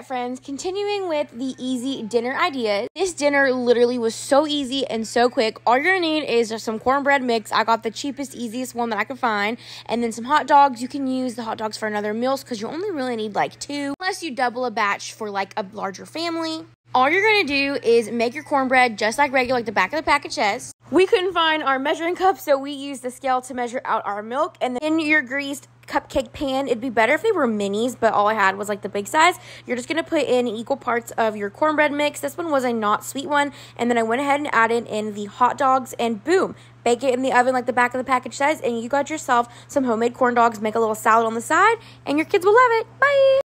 right, friends, continuing with the easy dinner ideas. This dinner literally was so easy and so quick. All you're gonna need is just some cornbread mix. I got the cheapest, easiest one that I could find, and then some hot dogs. You can use the hot dogs for another meals because you only really need like two, unless you double a batch for like a larger family. All you're gonna do is make your cornbread just like regular, like the back of the package says. We couldn't find our measuring cup, so we used the scale to measure out our milk. And then in your greased cupcake pan, it'd be better if they were minis, but all I had was like the big size. You're just gonna put in equal parts of your cornbread mix. This one was a not sweet one. And then I went ahead and added in the hot dogs and boom, bake it in the oven like the back of the package says. And you got yourself some homemade corn dogs, make a little salad on the side, and your kids will love it. Bye.